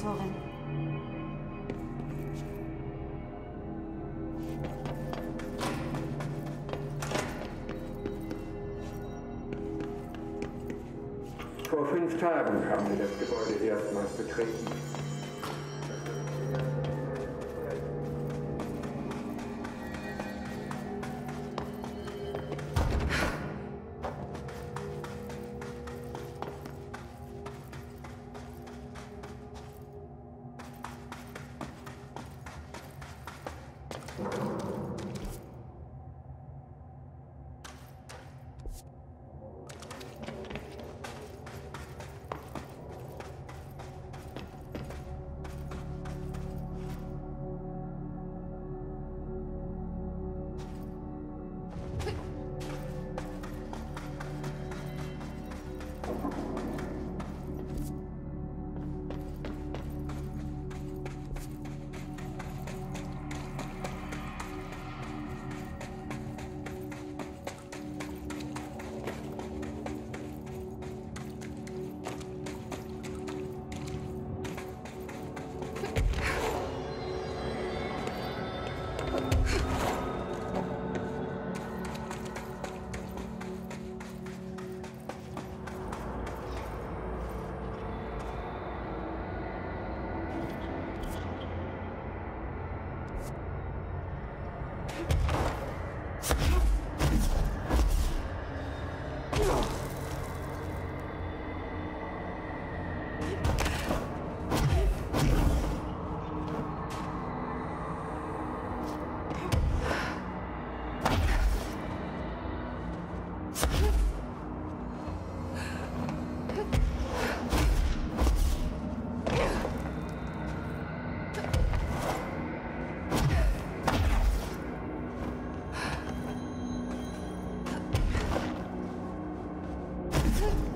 Direktorin. Vor fünf Tagen haben wir das Gebäude erstmals betreten. Come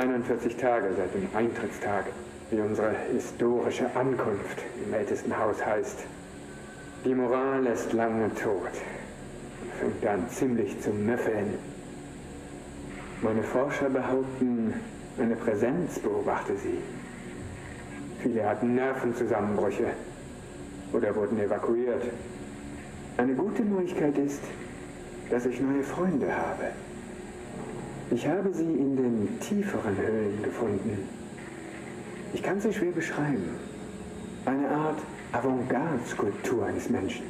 41 Tage seit dem Eintrittstag, wie unsere historische Ankunft im ältesten Haus heißt. Die Moral lässt lange tot und fängt an ziemlich zu müffeln. Meine Forscher behaupten, eine Präsenz beobachte sie. Viele hatten Nervenzusammenbrüche oder wurden evakuiert. Eine gute Neuigkeit ist, dass ich neue Freunde habe. Ich habe sie in den tieferen Höhlen gefunden. Ich kann sie schwer beschreiben. Eine Art Avantgarde-Skulptur eines Menschen.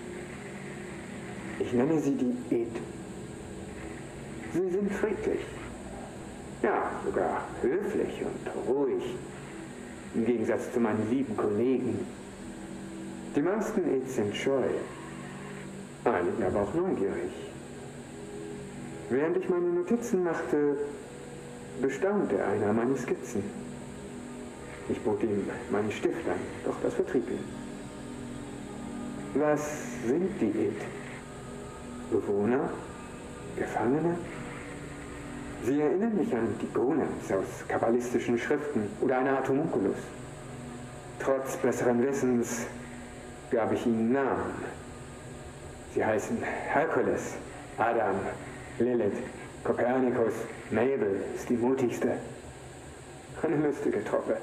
Ich nenne sie die Ed. Sie sind friedlich. Ja, sogar höflich und ruhig. Im Gegensatz zu meinen lieben Kollegen. Die meisten Eds sind scheu. Einige aber auch neugierig. Während ich meine Notizen machte, bestaunte einer meine Skizzen. Ich bot ihm meinen Stift an, doch das vertrieb ihn. Was sind die Ed? Bewohner? Gefangene? Sie erinnern mich an die Gonams aus kabbalistischen Schriften oder eine Art Homunculus. Trotz besseren Wissens gab ich ihnen Namen. Sie heißen Herkules, Adam, Lilith, Kopernikus, Mabel ist die mutigste. Eine lustige Truppe.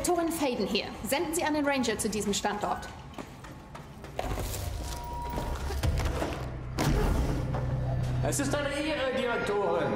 Direktorin Faden hier. Senden Sie einen Ranger zu diesem Standort. Es ist eine Ehre, Direktorin.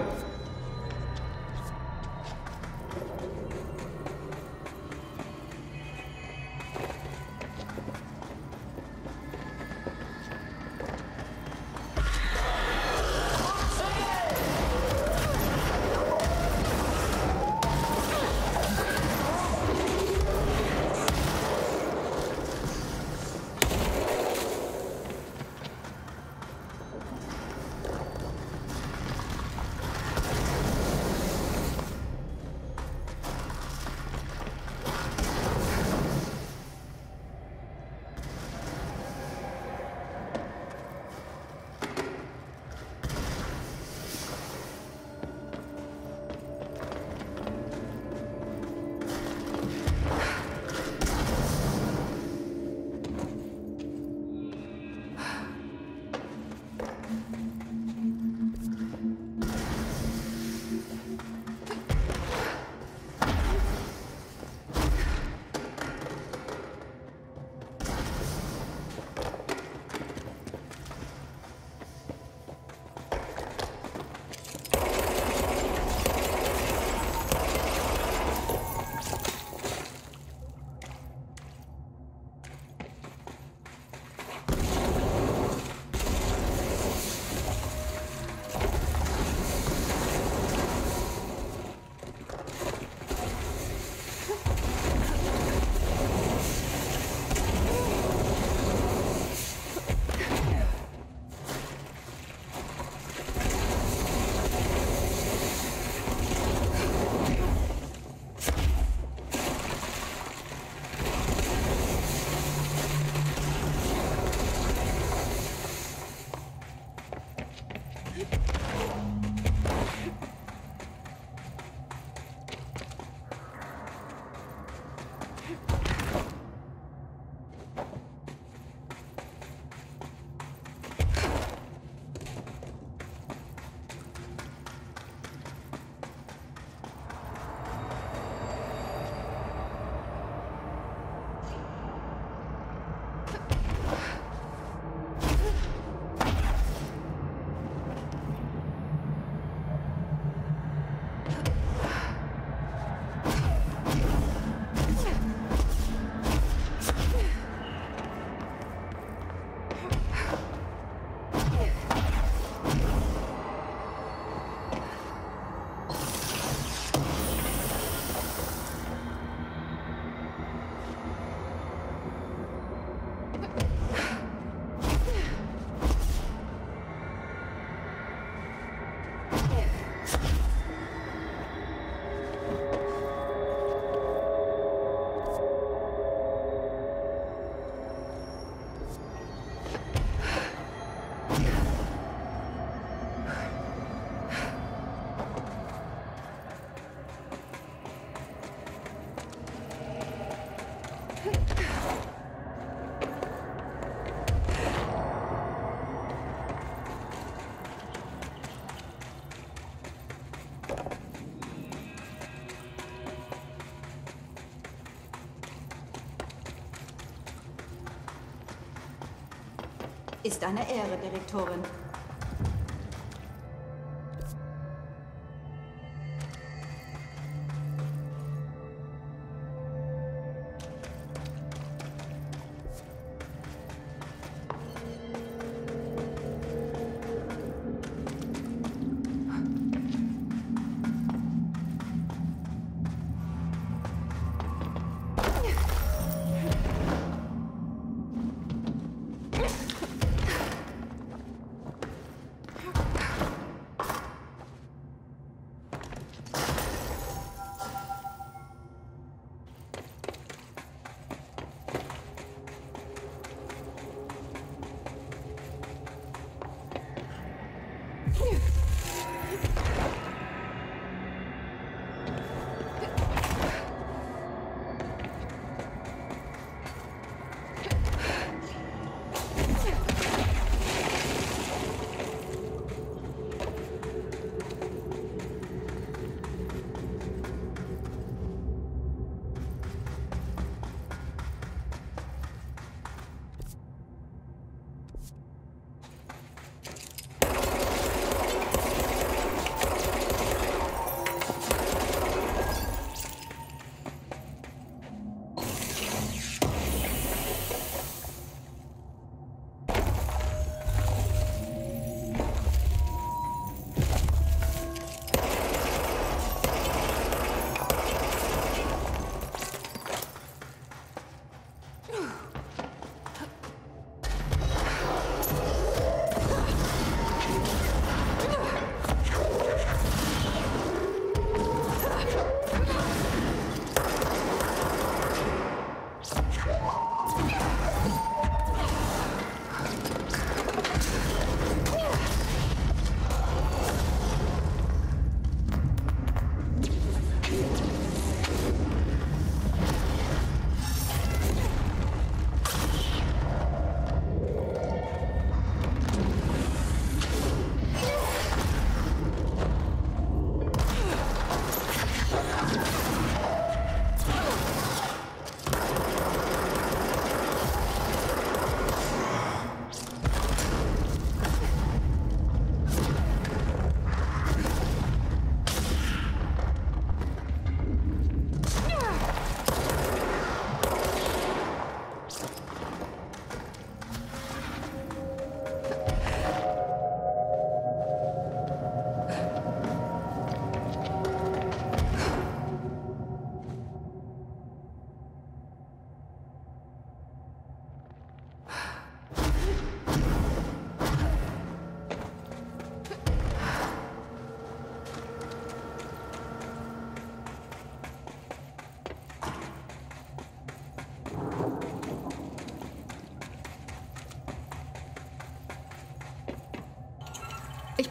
Ist eine Ehre, Direktorin.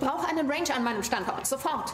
Brauche einen Ranger an meinem Standort. Sofort.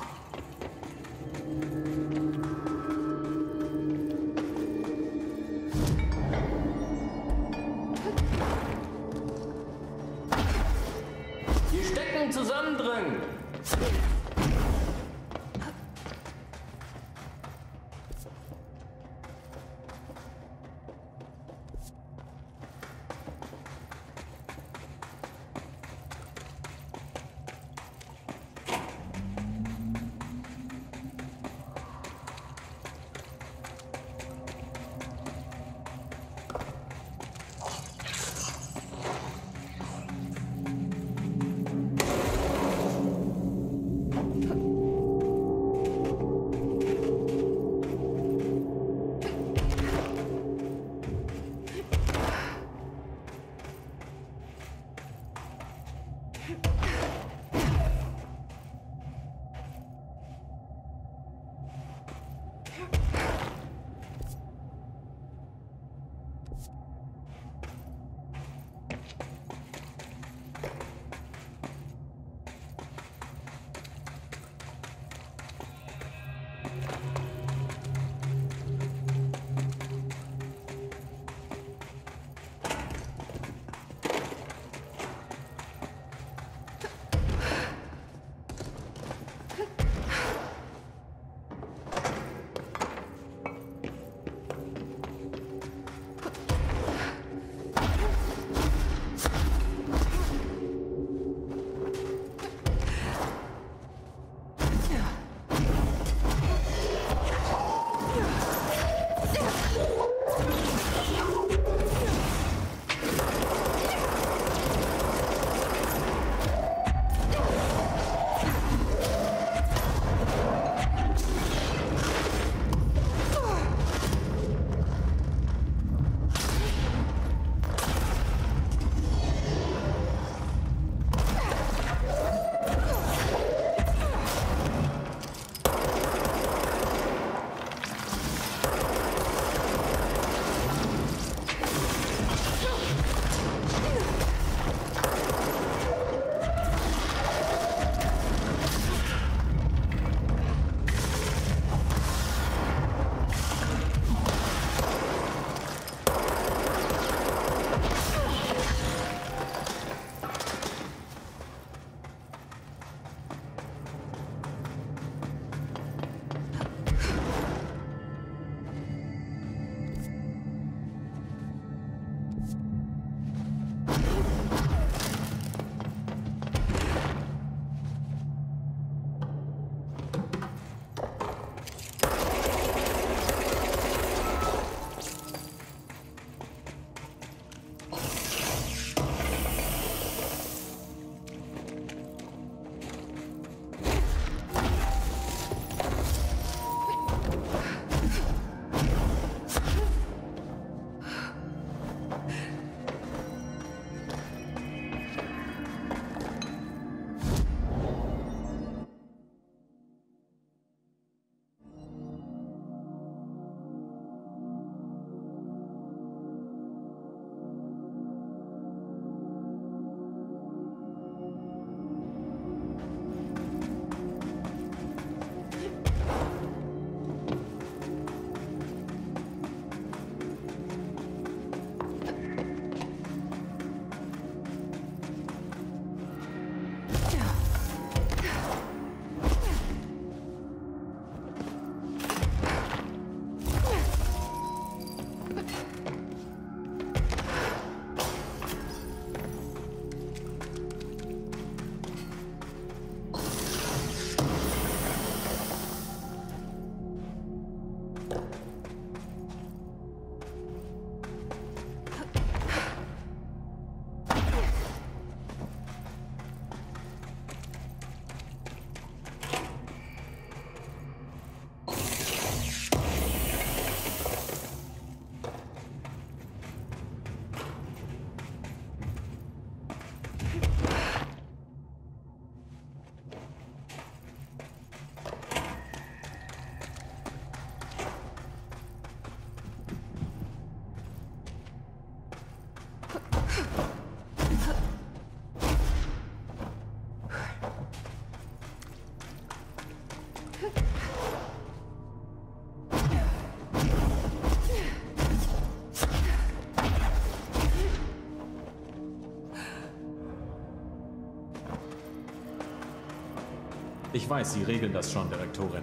Ich weiß, Sie regeln das schon, Direktorin.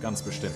Ganz bestimmt.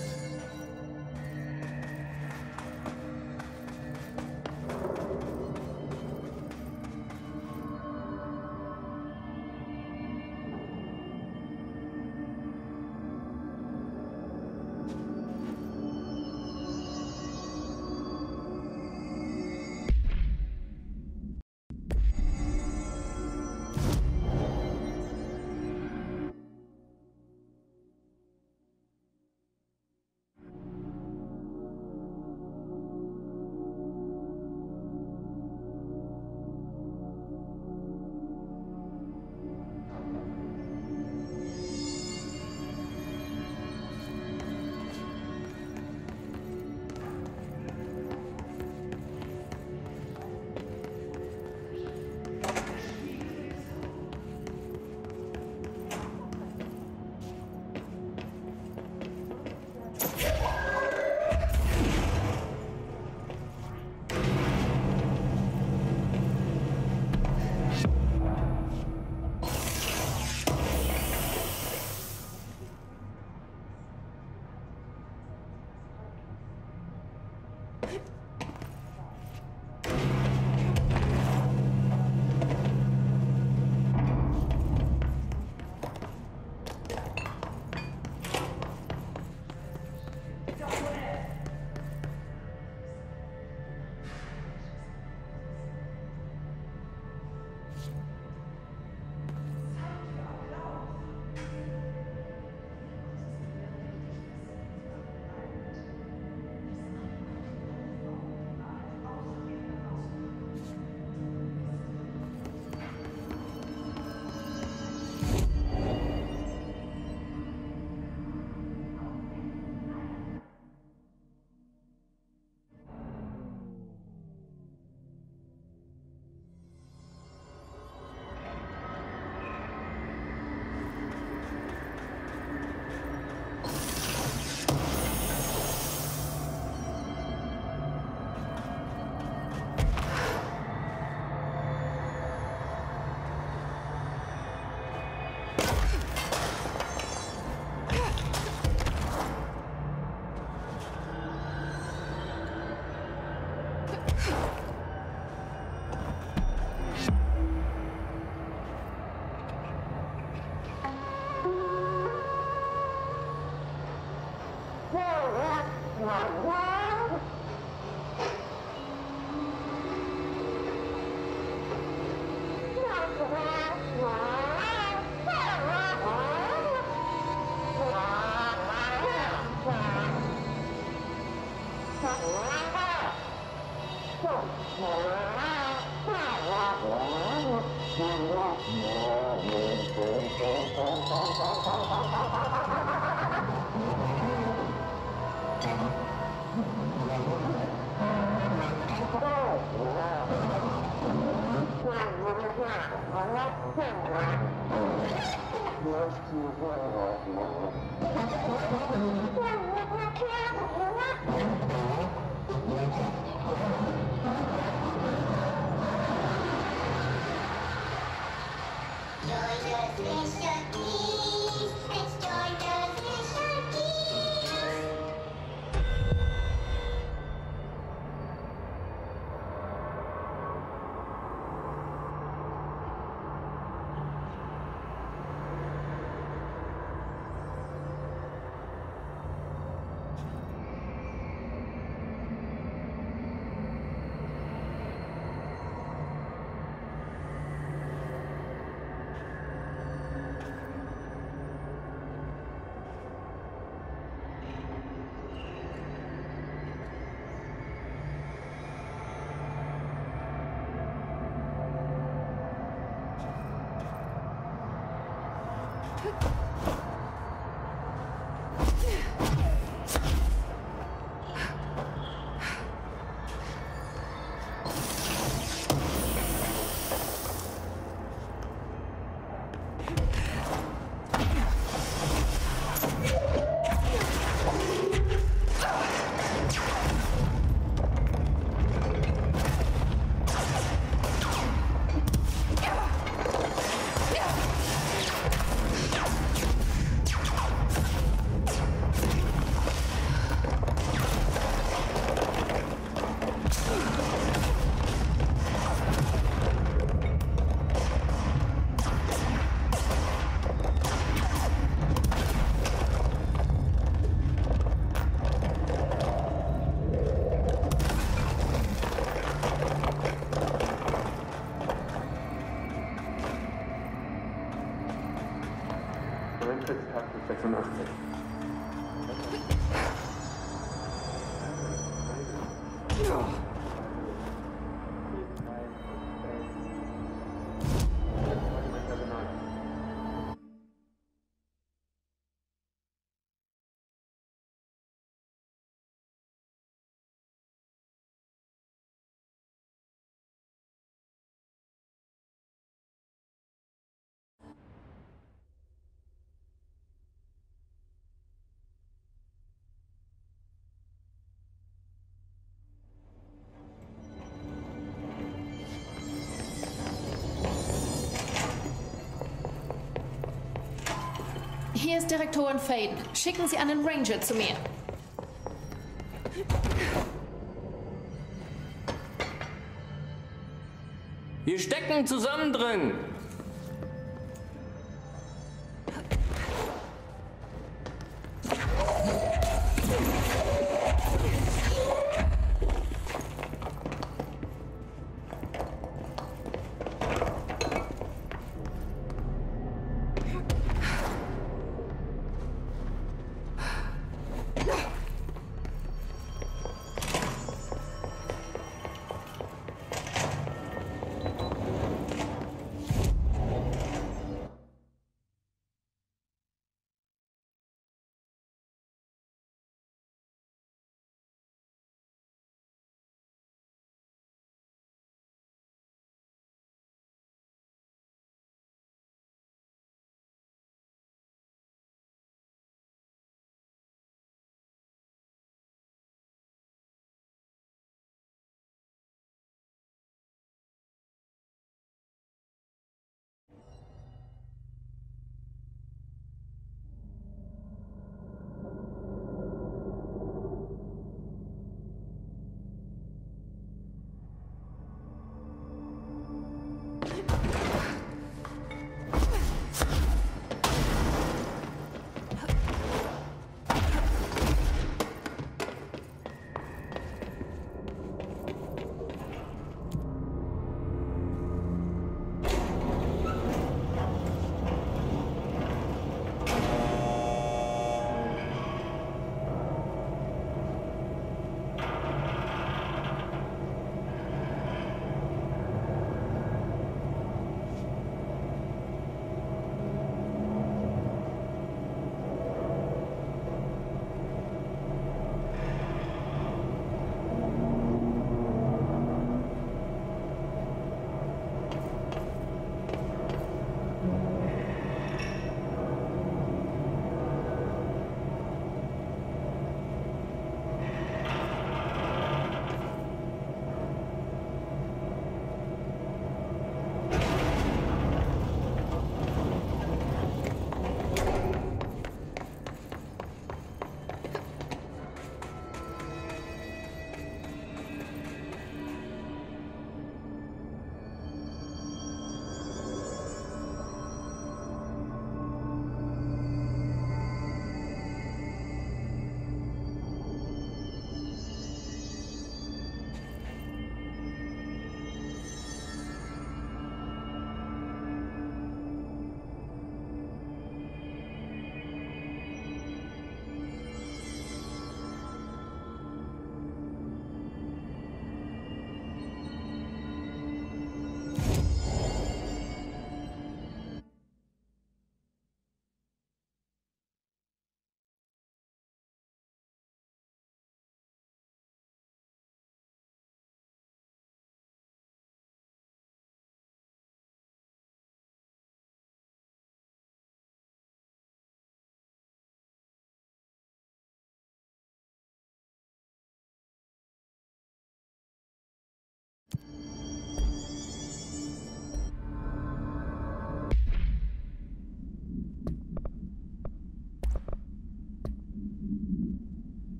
Yes, yes, yes. Michael! Hier ist Direktorin Faden. Schicken Sie einen Ranger zu mir. Wir stecken zusammen drin.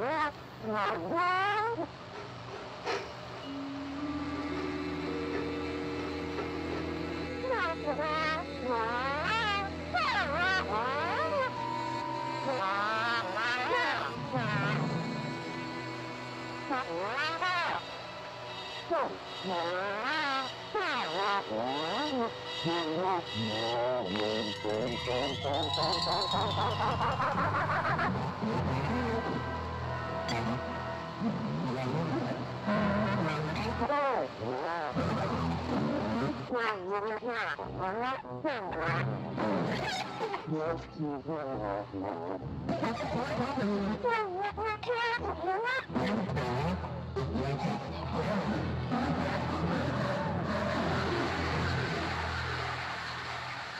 ngọt ngọt quá ngọt quá ngọt Thank you.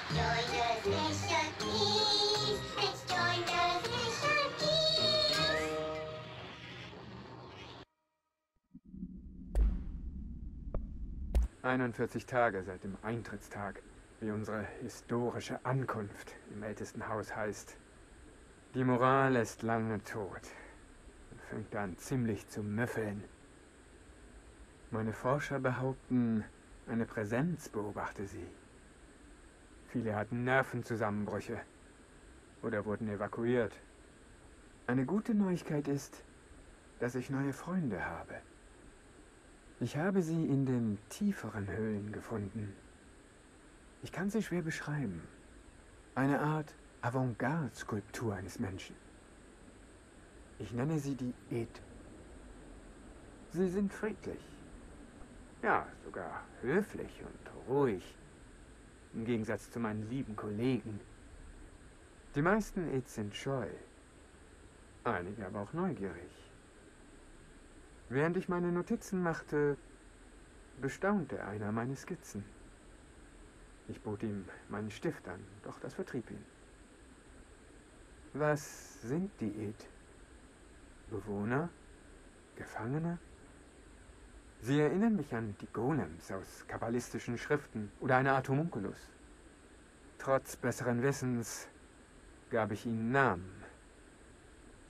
Join us, Mr. Please. Let's join us, »41 Tage seit dem Eintrittstag, wie unsere historische Ankunft im ältesten Haus heißt. Die Moral ist lange tot und fängt an ziemlich zu müffeln. Meine Forscher behaupten, eine Präsenz beobachte sie. Viele hatten Nervenzusammenbrüche oder wurden evakuiert. Eine gute Neuigkeit ist, dass ich neue Freunde habe. Ich habe sie in den tieferen Höhlen gefunden. Ich kann sie schwer beschreiben. Eine Art Avantgarde-Skulptur eines Menschen. Ich nenne sie die Ed. Sie sind friedlich. Ja, sogar höflich und ruhig. Im Gegensatz zu meinen lieben Kollegen. Die meisten Eds sind scheu. Einige aber auch neugierig. Während ich meine Notizen machte, bestaunte einer meine Skizzen. Ich bot ihm meinen Stift an, doch das vertrieb ihn. Was sind Ed? Bewohner? Gefangene? Sie erinnern mich an die Golems aus kabbalistischen Schriften oder eine Art Homunculus. Trotz besseren Wissens gab ich ihnen Namen.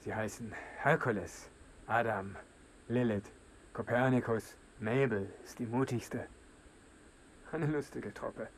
Sie heißen Herkules, Adam, Lilith, Kopernikus, Mabel ist die mutigste. Eine lustige Truppe.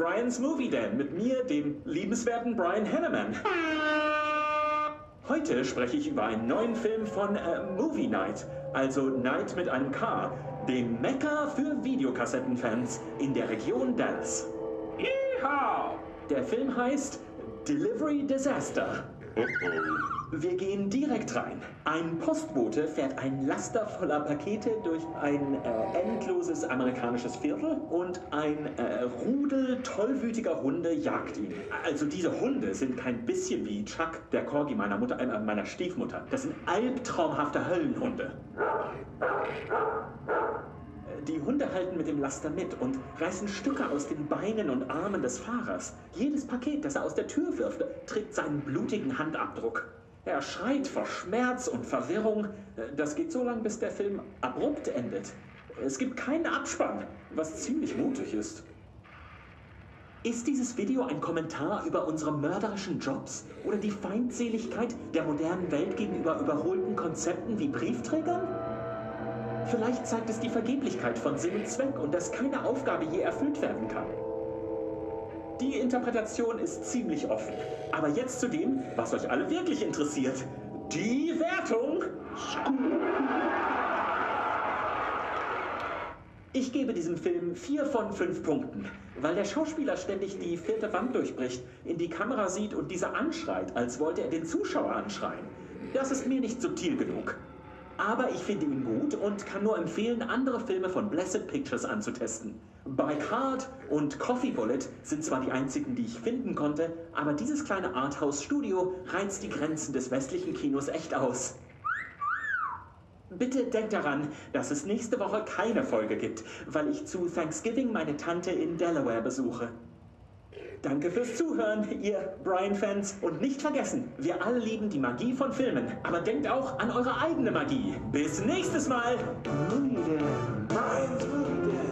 Brian's Movie Dan mit mir, dem liebenswerten Brian Hanneman. Heute spreche ich über einen neuen Film von äh, Movie Night, also Night mit einem K, dem Mekka für Videokassettenfans in der Region Dallas. Yeehaw! Der Film heißt Delivery Disaster. Wir gehen direkt rein. Ein Postbote fährt ein Laster voller Pakete durch ein äh, endloses amerikanisches Viertel und ein äh, Rudel tollwütiger Hunde jagt ihn. Also diese Hunde sind kein bisschen wie Chuck, der Corgi meiner Mutter, äh, meiner Stiefmutter. Das sind albtraumhafte Höllenhunde. Die Hunde halten mit dem Laster mit und reißen Stücke aus den Beinen und Armen des Fahrers. Jedes Paket, das er aus der Tür wirft, trägt seinen blutigen Handabdruck. Er schreit vor Schmerz und Verwirrung. Das geht so lange, bis der Film abrupt endet. Es gibt keinen Abspann, was ziemlich mutig ist. Ist dieses Video ein Kommentar über unsere mörderischen Jobs oder die Feindseligkeit der modernen Welt gegenüber überholten Konzepten wie Briefträgern? Vielleicht zeigt es die Vergeblichkeit von Sinn und Zweck und dass keine Aufgabe je erfüllt werden kann. Die Interpretation ist ziemlich offen. Aber jetzt zu dem, was euch alle wirklich interessiert. Die Wertung. Ich gebe diesem Film vier von fünf Punkten, weil der Schauspieler ständig die vierte Wand durchbricht, in die Kamera sieht und diese anschreit, als wollte er den Zuschauer anschreien. Das ist mir nicht subtil genug. Aber ich finde ihn gut und kann nur empfehlen, andere Filme von Blessed Pictures anzutesten. Bike Hard und Coffee Bullet sind zwar die einzigen, die ich finden konnte, aber dieses kleine Arthouse-Studio reizt die Grenzen des westlichen Kinos echt aus. Bitte denkt daran, dass es nächste Woche keine Folge gibt, weil ich zu Thanksgiving meine Tante in Delaware besuche. Danke fürs Zuhören, ihr Brian-Fans. Und nicht vergessen, wir alle lieben die Magie von Filmen. Aber denkt auch an eure eigene Magie. Bis nächstes Mal. Brian's Movie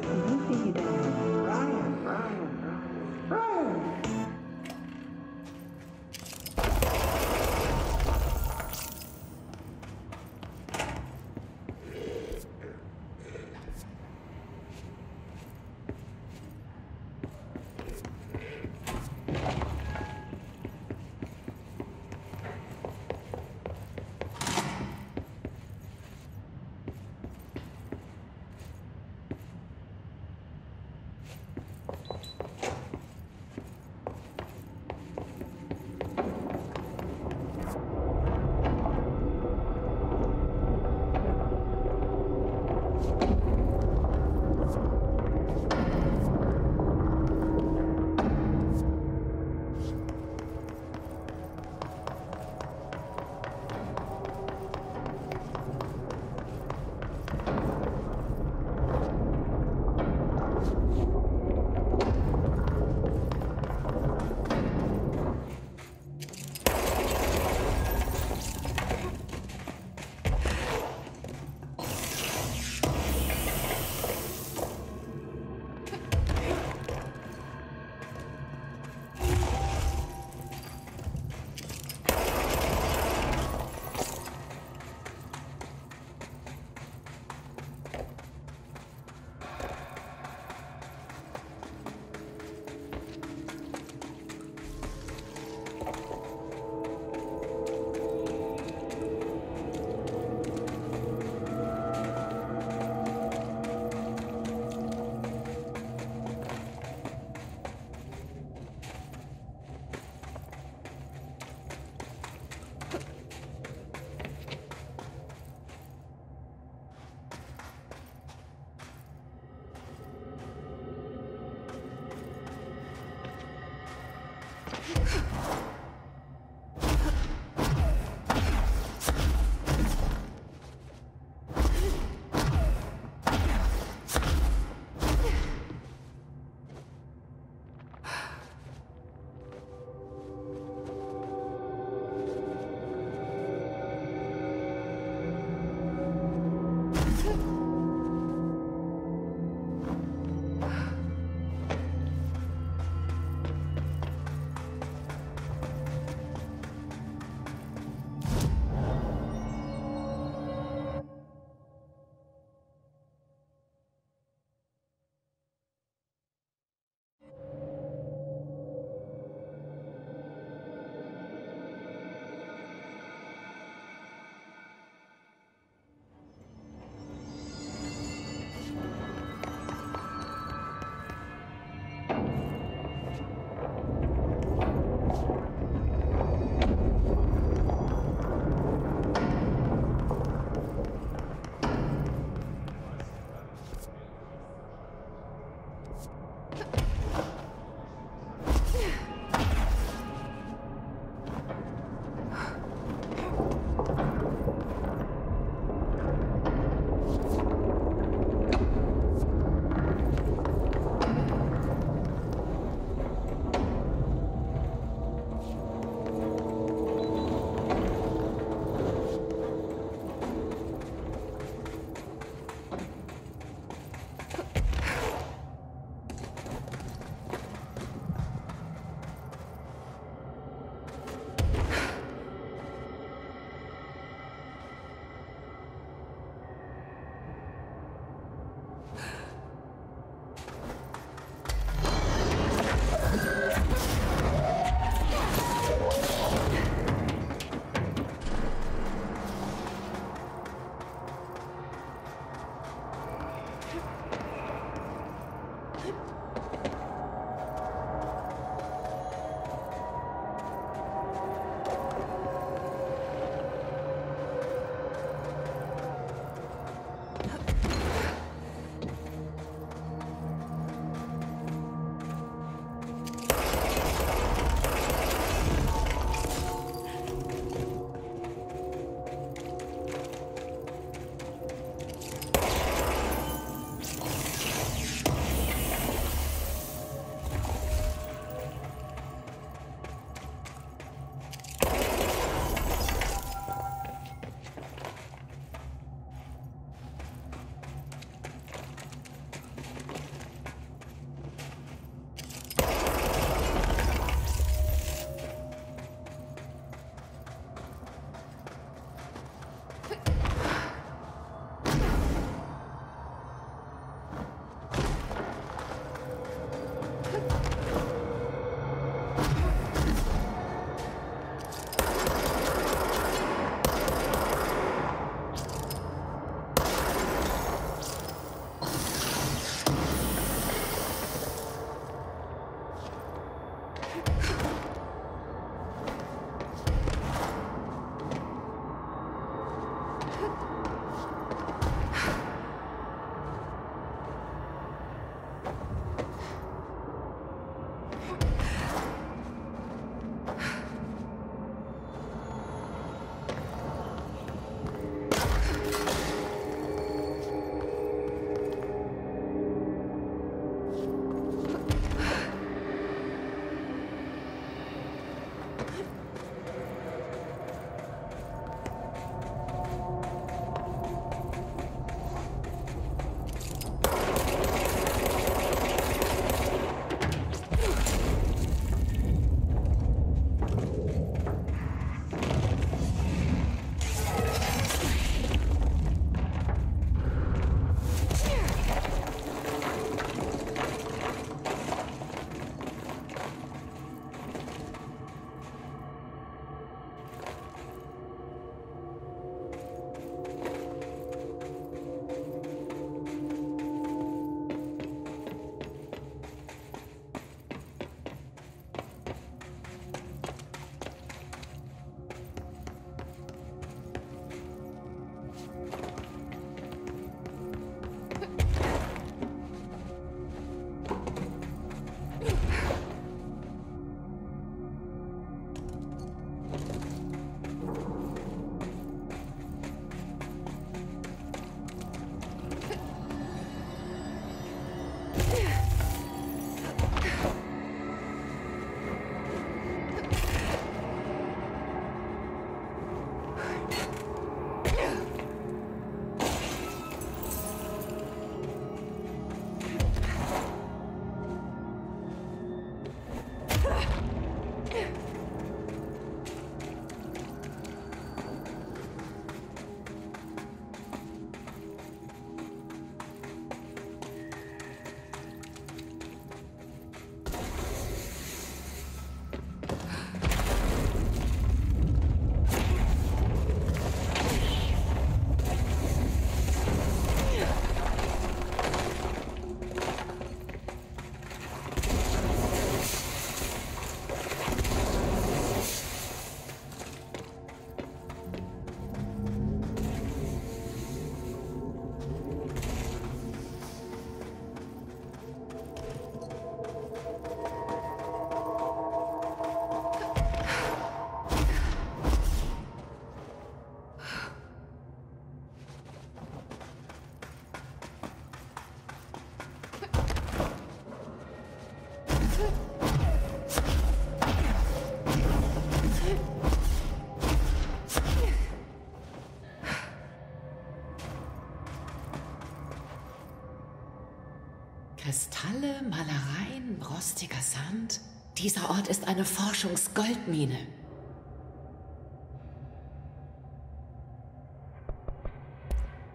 rostiger Sand. Dieser Ort ist eine Forschungsgoldmine.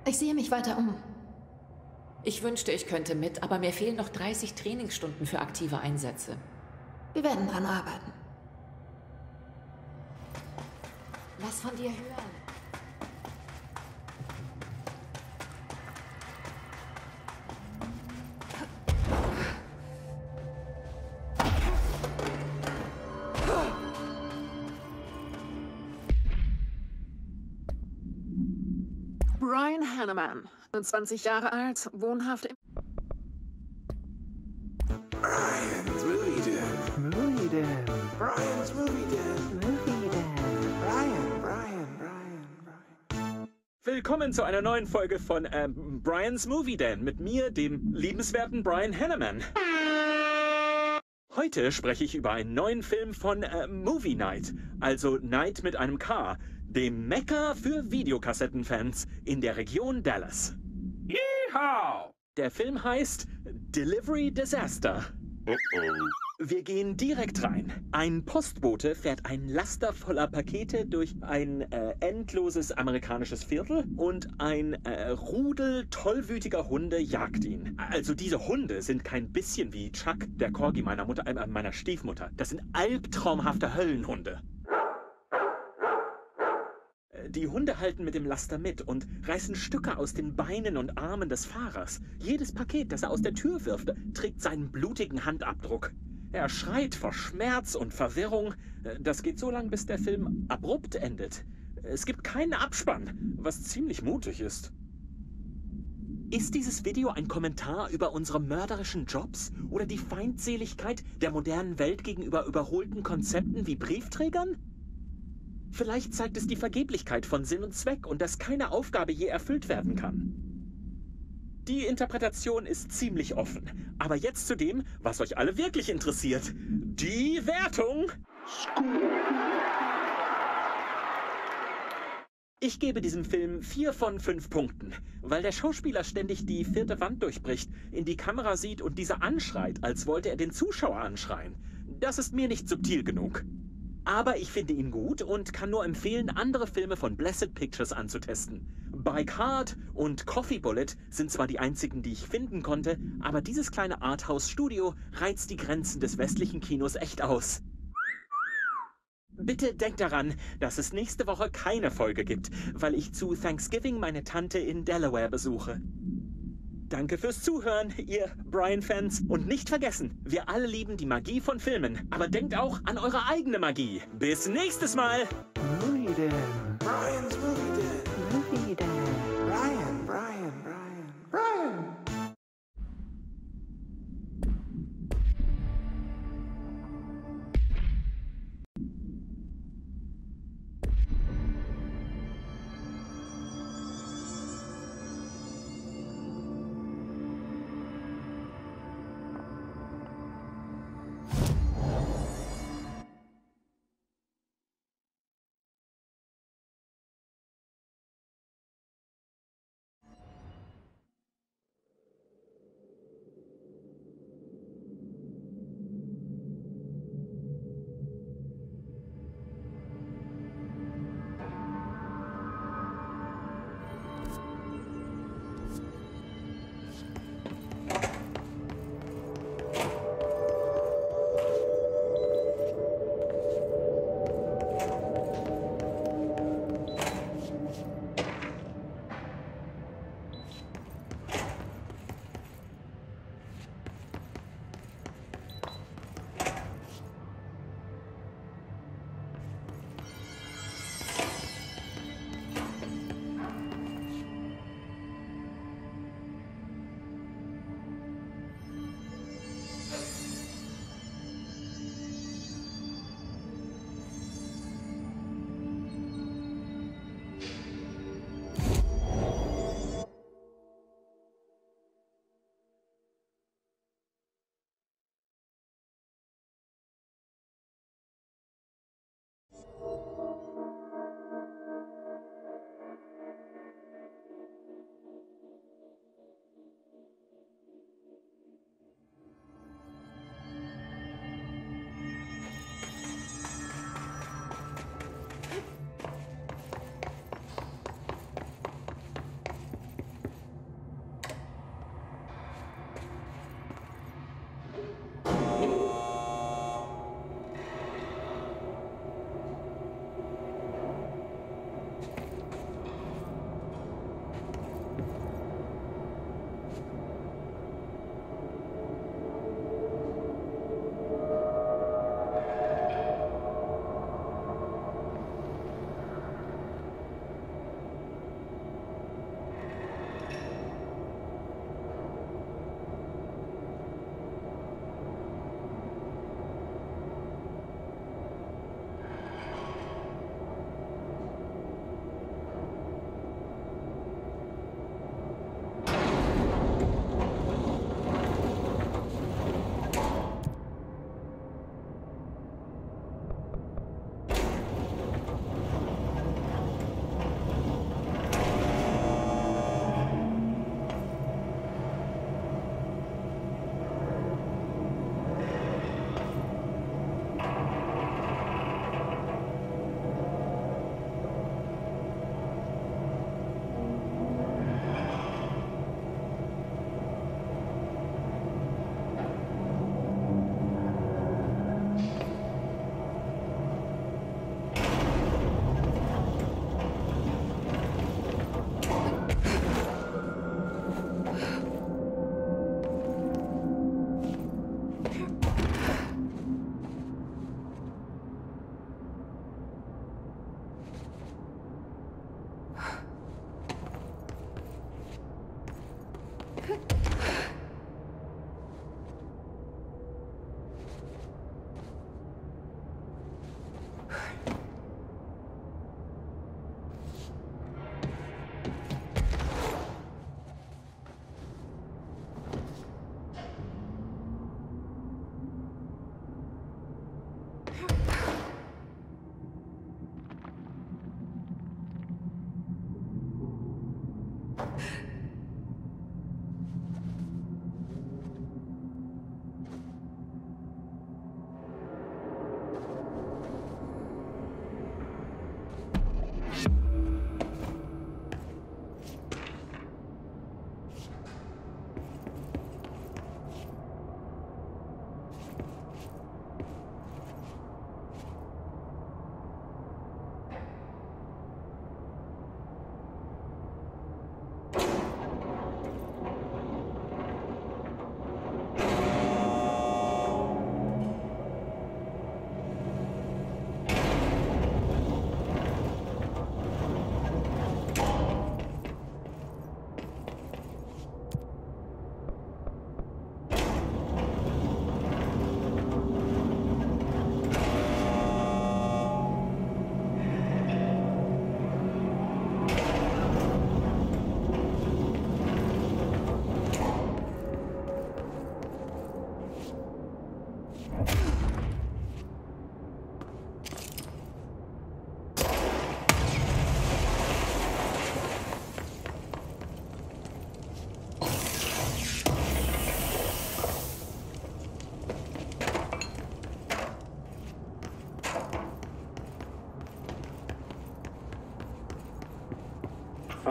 Ich sehe mich weiter um. Ich wünschte, ich könnte mit, aber mir fehlen noch 30 Trainingsstunden für aktive Einsätze. Wir werden dran arbeiten. Brian Hanneman, 20 Jahre alt, wohnhaft im Brian's Movie Den. Movie Den. Brian's Movie Den. Movie Den. Brian, Brian, Brian, Brian. Willkommen zu einer neuen Folge von ähm, Brian's Movie Den mit mir, dem liebenswerten Brian Hanneman. Heute spreche ich über einen neuen Film von äh, Movie Night, also Night mit einem K, dem Mekka für Videokassettenfans in der Region Dallas. Yeehaw! Der Film heißt Delivery Disaster. Wir gehen direkt rein. Ein Postbote fährt ein Laster voller Pakete durch ein äh, endloses amerikanisches Viertel und ein äh, Rudel tollwütiger Hunde jagt ihn. Also diese Hunde sind kein bisschen wie Chuck, der Corgi meiner Mutter, äh, meiner Stiefmutter. Das sind albtraumhafte Höllenhunde. Die Hunde halten mit dem Laster mit und reißen Stücke aus den Beinen und Armen des Fahrers. Jedes Paket, das er aus der Tür wirft, trägt seinen blutigen Handabdruck. Er schreit vor Schmerz und Verwirrung. Das geht so lang, bis der Film abrupt endet. Es gibt keinen Abspann, was ziemlich mutig ist. Ist dieses Video ein Kommentar über unsere mörderischen Jobs oder die Feindseligkeit der modernen Welt gegenüber überholten Konzepten wie Briefträgern? Vielleicht zeigt es die Vergeblichkeit von Sinn und Zweck und dass keine Aufgabe je erfüllt werden kann. Die Interpretation ist ziemlich offen. Aber jetzt zu dem, was euch alle wirklich interessiert. Die Wertung. Ich gebe diesem Film vier von fünf Punkten, weil der Schauspieler ständig die vierte Wand durchbricht, in die Kamera sieht und diese anschreit, als wollte er den Zuschauer anschreien. Das ist mir nicht subtil genug. Aber ich finde ihn gut und kann nur empfehlen, andere Filme von Blessed Pictures anzutesten. Bike Hard und Coffee Bullet sind zwar die einzigen, die ich finden konnte, aber dieses kleine Arthouse-Studio reizt die Grenzen des westlichen Kinos echt aus. Bitte denkt daran, dass es nächste Woche keine Folge gibt, weil ich zu Thanksgiving meine Tante in Delaware besuche. Danke fürs Zuhören, ihr Brian-Fans. Und nicht vergessen, wir alle lieben die Magie von Filmen. Aber denkt auch an eure eigene Magie. Bis nächstes Mal. Movie Den. Brian's Movie Den. Movie Den. Brian, Brian, Brian, Brian.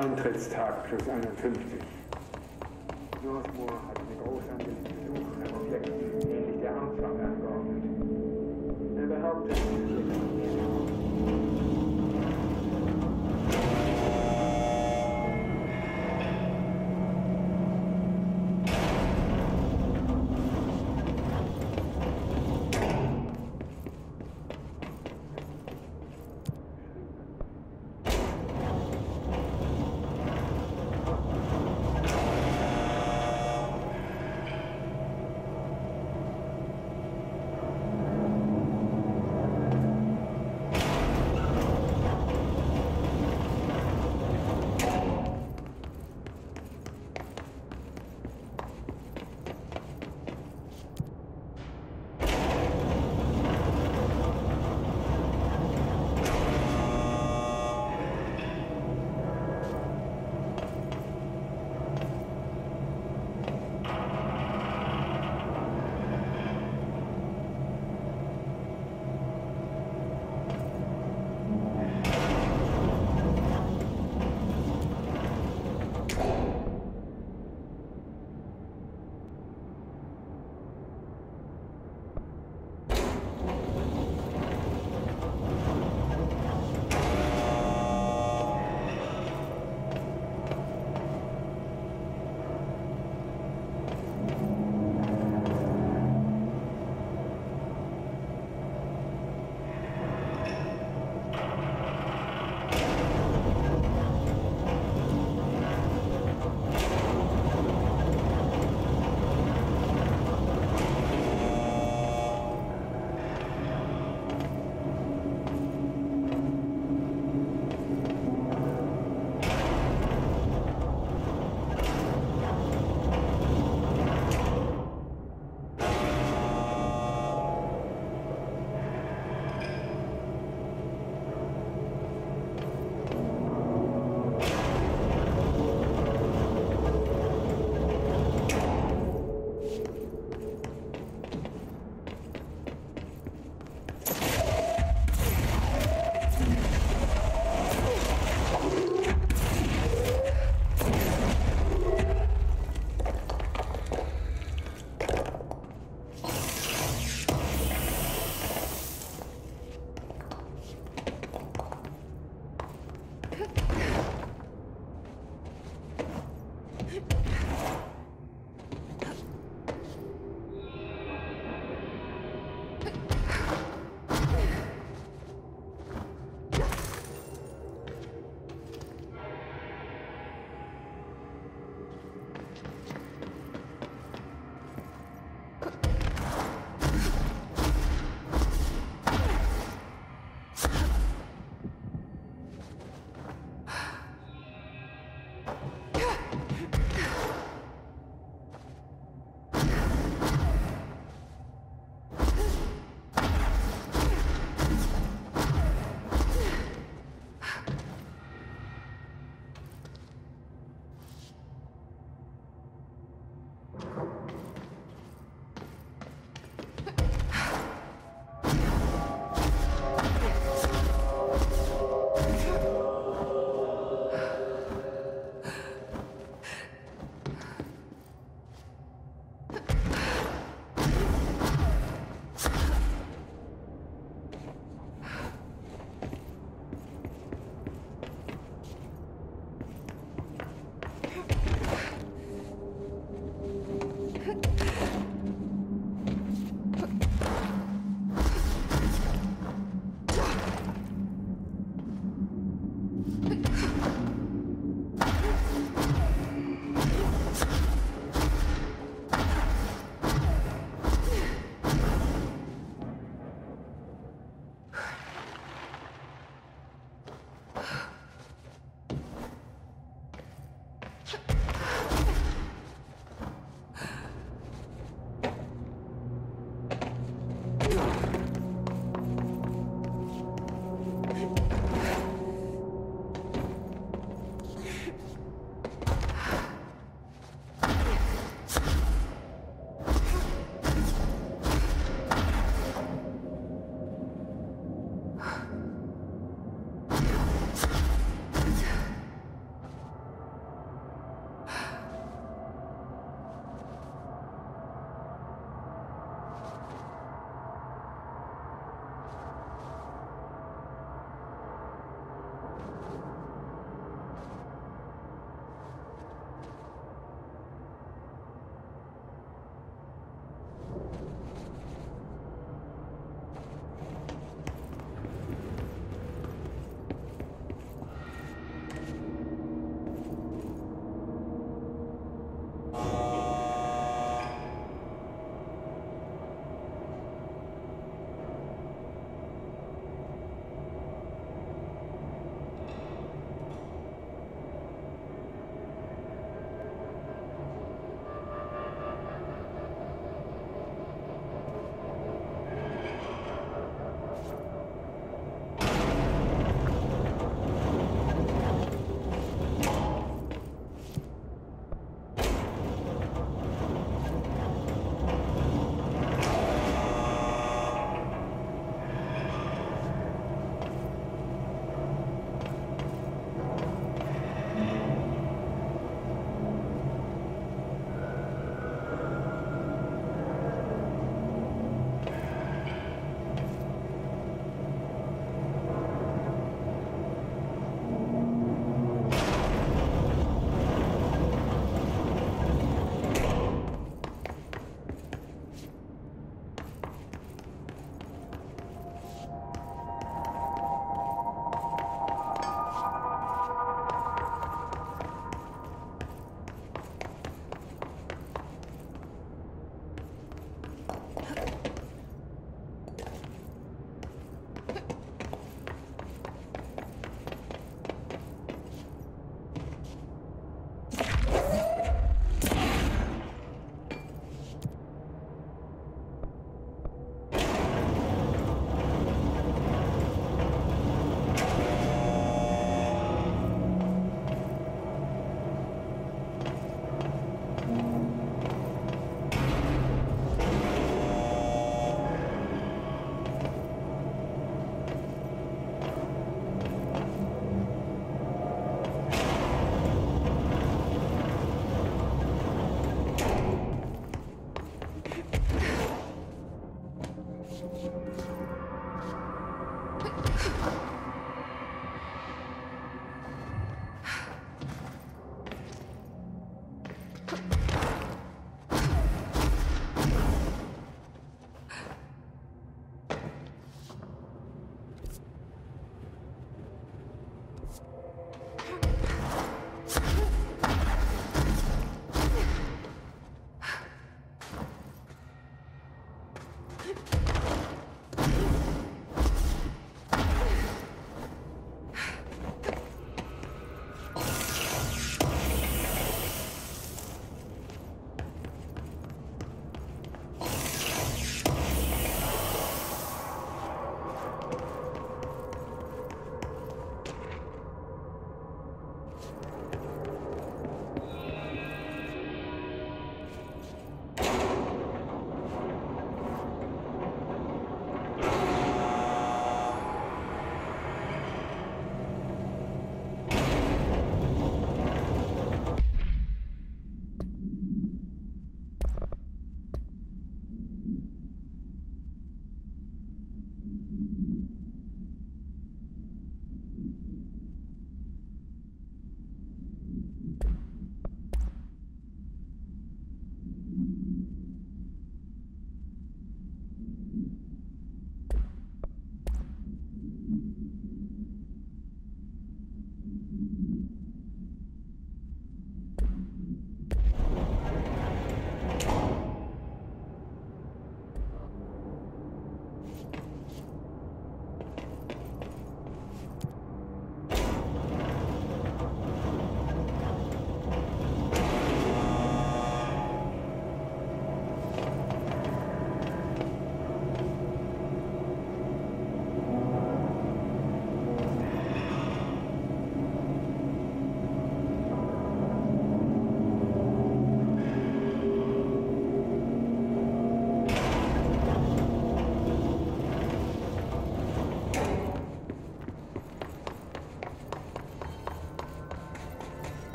Eintrittstag plus 51. Northmore hat eine groß angelegte